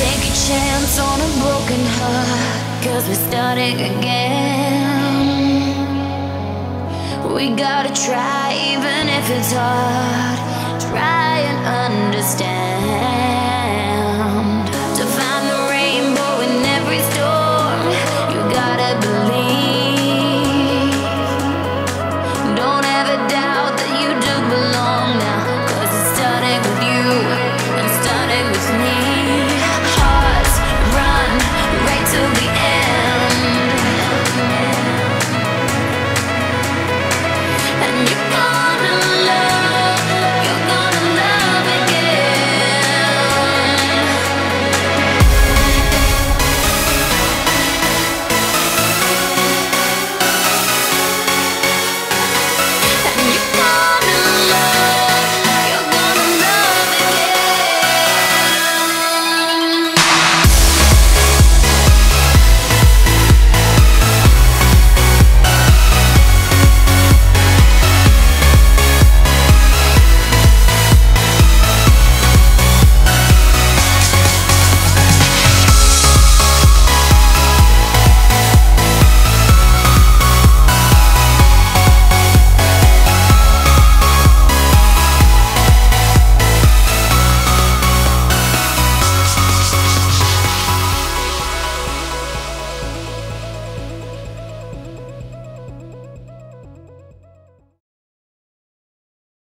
Take a chance on a broken heart, cause we're starting again. We gotta try, even if it's hard, try and understand.